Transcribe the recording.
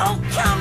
Oh, come